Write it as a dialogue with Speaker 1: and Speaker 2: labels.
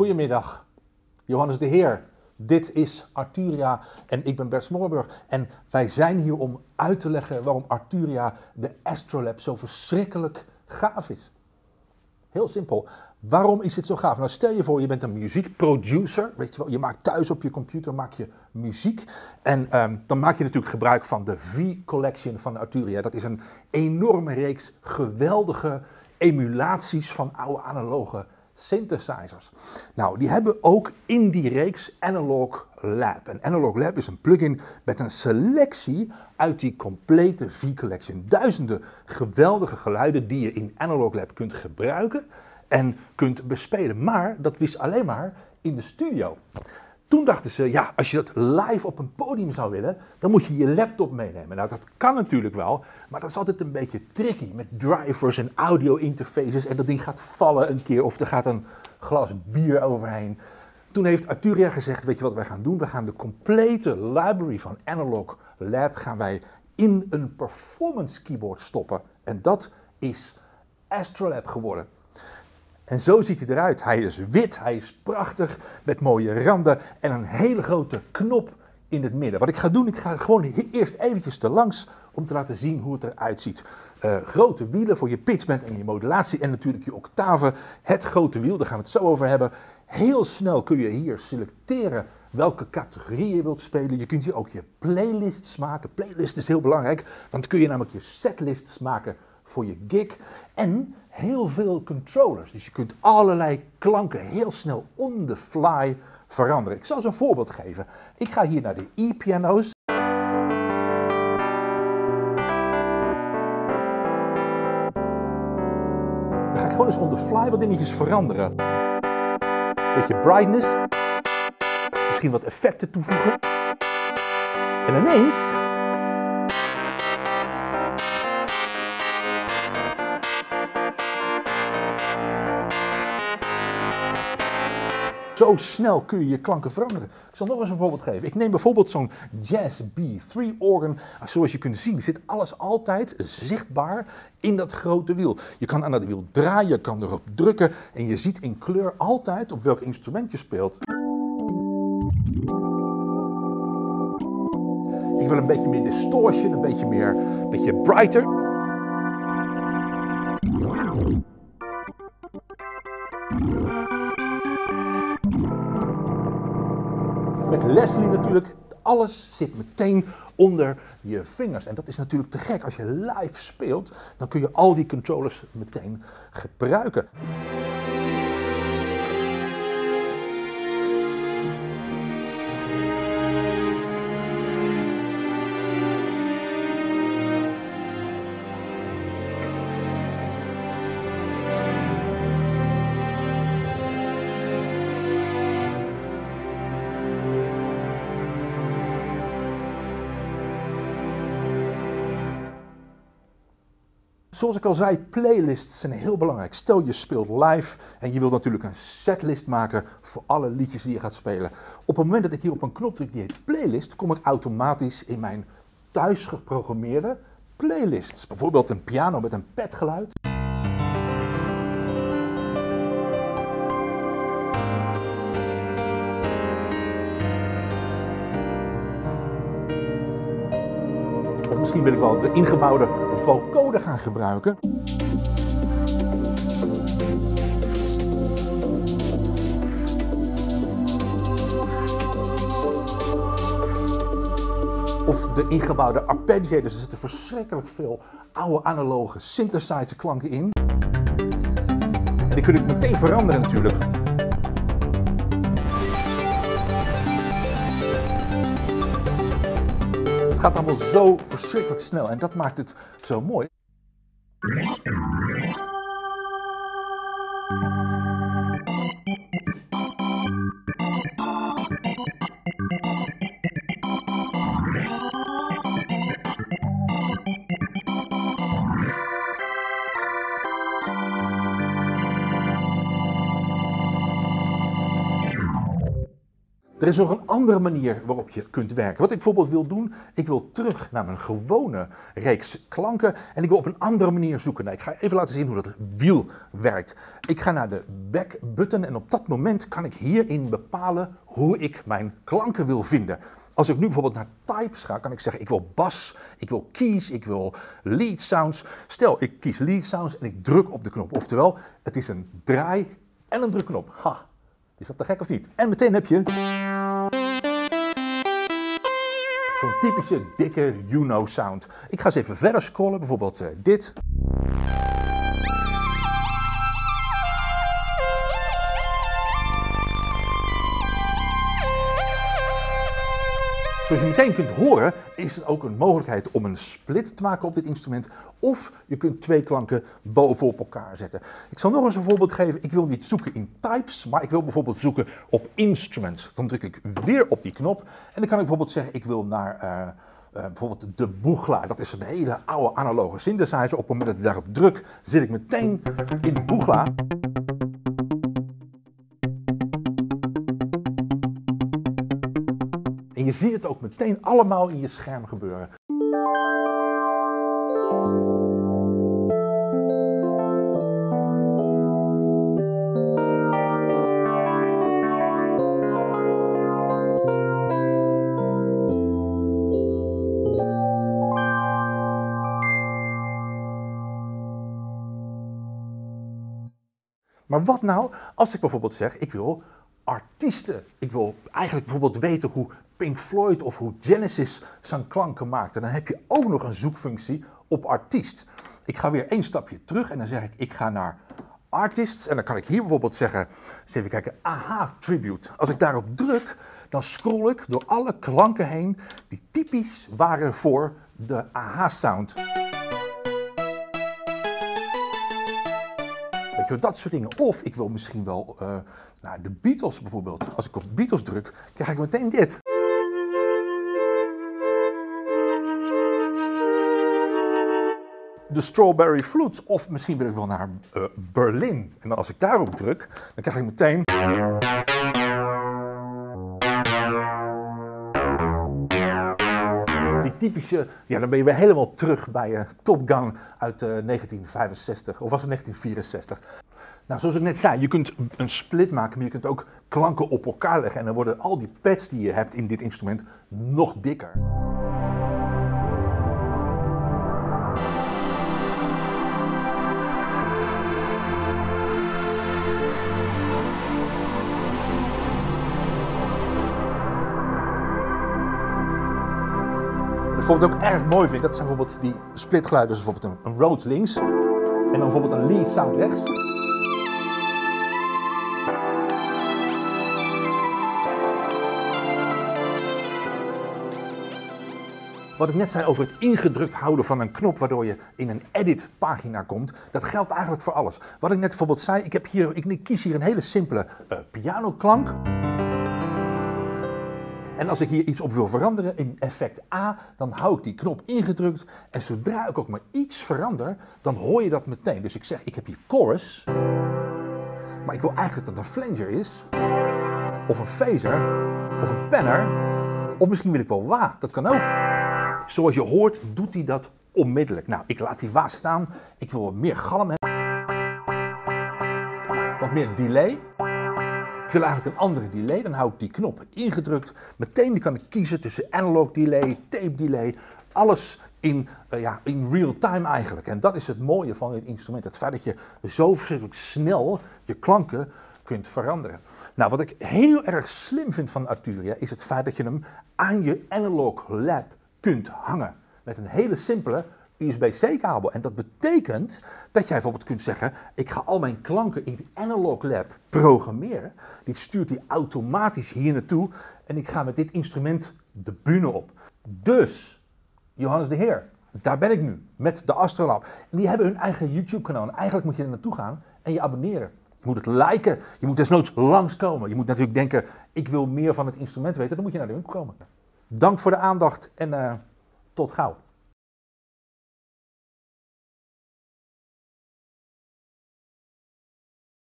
Speaker 1: Goedemiddag, Johannes de Heer. Dit is Arturia en ik ben Bert Smorburg. En wij zijn hier om uit te leggen waarom Arturia, de Astrolab, zo verschrikkelijk gaaf is. Heel simpel. Waarom is dit zo gaaf? Nou, stel je voor, je bent een muziekproducer. Weet je wel, je maakt thuis op je computer maak je muziek. En ehm, dan maak je natuurlijk gebruik van de V-collection van Arturia. Dat is een enorme reeks geweldige emulaties van oude analoge synthesizers. Nou, die hebben ook in die reeks Analog Lab. En Analog Lab is een plugin met een selectie uit die complete V-collection. Duizenden geweldige geluiden die je in Analog Lab kunt gebruiken en kunt bespelen. Maar dat wist alleen maar in de studio. Toen dachten ze, ja, als je dat live op een podium zou willen, dan moet je je laptop meenemen. Nou, dat kan natuurlijk wel, maar dat is altijd een beetje tricky met drivers en audio interfaces en dat ding gaat vallen een keer of er gaat een glas bier overheen. Toen heeft Arturia gezegd, weet je wat wij gaan doen? We gaan de complete library van Analog Lab gaan wij in een performance keyboard stoppen. En dat is Astrolab geworden. En zo ziet hij eruit. Hij is wit, hij is prachtig, met mooie randen en een hele grote knop in het midden. Wat ik ga doen, ik ga gewoon eerst eventjes te langs om te laten zien hoe het eruit ziet. Uh, grote wielen voor je pitchbend en je modulatie en natuurlijk je octaven. Het grote wiel, daar gaan we het zo over hebben. Heel snel kun je hier selecteren welke categorie je wilt spelen. Je kunt hier ook je playlists maken. Playlist is heel belangrijk, want dan kun je namelijk je setlists maken voor je gig. En heel veel controllers. Dus je kunt allerlei klanken heel snel on the fly veranderen. Ik zal ze een voorbeeld geven. Ik ga hier naar de e-piano's. Dan ga ik gewoon eens on the fly wat dingetjes veranderen. Beetje brightness. Misschien wat effecten toevoegen. En ineens Zo snel kun je je klanken veranderen. Ik zal nog eens een voorbeeld geven. Ik neem bijvoorbeeld zo'n Jazz B3 organ. Zoals je kunt zien zit alles altijd zichtbaar in dat grote wiel. Je kan aan dat wiel draaien, je kan erop drukken en je ziet in kleur altijd op welk instrument je speelt. Ik wil een beetje meer distortion, een beetje meer, een beetje brighter. Leslie natuurlijk, alles zit meteen onder je vingers. En dat is natuurlijk te gek. Als je live speelt, dan kun je al die controllers meteen gebruiken. Zoals ik al zei, playlists zijn heel belangrijk. Stel je speelt live en je wilt natuurlijk een setlist maken voor alle liedjes die je gaat spelen. Op het moment dat ik hier op een knop druk die heet playlist, kom ik automatisch in mijn thuis geprogrammeerde playlists. Bijvoorbeeld een piano met een petgeluid. Misschien wil ik wel de ingebouwde vocode gaan gebruiken. Of de ingebouwde arpeggiators. Er zitten verschrikkelijk veel oude analoge synthesizer klanken in. Die kun ik meteen veranderen natuurlijk. Gaat allemaal zo verschrikkelijk snel en dat maakt het zo mooi. Er is nog een andere manier waarop je kunt werken. Wat ik bijvoorbeeld wil doen, ik wil terug naar mijn gewone reeks klanken en ik wil op een andere manier zoeken. Nou, ik ga even laten zien hoe dat wiel werkt. Ik ga naar de back button en op dat moment kan ik hierin bepalen hoe ik mijn klanken wil vinden. Als ik nu bijvoorbeeld naar types ga, kan ik zeggen ik wil bas, ik wil keys, ik wil lead sounds. Stel, ik kies lead sounds en ik druk op de knop. Oftewel, het is een draai en een drukknop. Ha, is dat te gek of niet? En meteen heb je zo'n typische dikke you-know sound. Ik ga eens even verder scrollen, bijvoorbeeld uh, dit. Zoals je meteen kunt horen, is het ook een mogelijkheid om een split te maken op dit instrument. Of je kunt twee klanken bovenop elkaar zetten. Ik zal nog eens een voorbeeld geven. Ik wil niet zoeken in types, maar ik wil bijvoorbeeld zoeken op instruments. Dan druk ik weer op die knop. En dan kan ik bijvoorbeeld zeggen, ik wil naar... Uh, uh, bijvoorbeeld de boegla, dat is een hele oude analoge synthesizer. Op het moment dat ik daarop druk, zit ik meteen in de boegla. Je ziet het ook meteen allemaal in je scherm gebeuren. Maar wat nou als ik bijvoorbeeld zeg, ik wil artiesten. Ik wil eigenlijk bijvoorbeeld weten hoe Pink Floyd of hoe Genesis zijn klanken maakt. En dan heb je ook nog een zoekfunctie op artiest. Ik ga weer één stapje terug en dan zeg ik, ik ga naar artists. En dan kan ik hier bijvoorbeeld zeggen, eens even kijken, aha tribute. Als ik daarop druk, dan scroll ik door alle klanken heen die typisch waren voor de aha sound. Weet je, dat soort dingen. Of ik wil misschien wel uh, nou, de Beatles bijvoorbeeld. Als ik op Beatles druk, krijg ik meteen dit. De Strawberry Flutes. Of misschien wil ik wel naar uh, Berlin. En als ik daarop druk, dan krijg ik meteen... Die typische, ja dan ben je weer helemaal terug bij uh, Top Gun uit uh, 1965. Of was het 1964? Nou, zoals ik net zei, je kunt een split maken, maar je kunt ook klanken op elkaar leggen. En dan worden al die pads die je hebt in dit instrument nog dikker. Ik ook erg mooi vind, dat zijn bijvoorbeeld die splitgeluiden. Dus bijvoorbeeld een, Rhodes links en dan bijvoorbeeld een lead sound rechts. Wat ik net zei over het ingedrukt houden van een knop waardoor je in een edit pagina komt, dat geldt eigenlijk voor alles. Wat ik net bijvoorbeeld zei, ik, heb hier, ik kies hier een hele simpele uh, pianoklank. En als ik hier iets op wil veranderen in effect A, dan hou ik die knop ingedrukt. En zodra ik ook maar iets verander, dan hoor je dat meteen. Dus ik zeg, ik heb hier chorus. Maar ik wil eigenlijk dat het een flanger is. Of een phaser. Of een penner. Of misschien wil ik wel wa. Dat kan ook. Zoals je hoort, doet hij dat onmiddellijk. Nou, ik laat die wa staan. Ik wil wat meer galm hebben. Wat meer delay. Ik wil eigenlijk een andere delay, dan hou ik die knop ingedrukt. Meteen kan ik kiezen tussen analog delay, tape delay, alles in, uh, ja, in real time eigenlijk. En dat is het mooie van dit instrument, het feit dat je zo verschrikkelijk snel je klanken kunt veranderen. Nou, wat ik heel erg slim vind van Arturia is het feit dat je hem aan je analog lab kunt hangen. Met een hele simpele USB-C-kabel. En dat betekent dat jij bijvoorbeeld kunt zeggen: ik ga al mijn klanken in Analog Lab programmeren. Die stuurt die automatisch hier naartoe. En ik ga met dit instrument de bühne op. Dus, Johannes de Heer, daar ben ik nu met de Astrolab. En die hebben hun eigen YouTube-kanaal. En eigenlijk moet je er naartoe gaan en je abonneren. Je moet het liken. Je moet desnoods langskomen. Je moet natuurlijk denken: ik wil meer van het instrument weten. Dan moet je naar de winkel komen. Dank voor de aandacht en uh, tot gauw.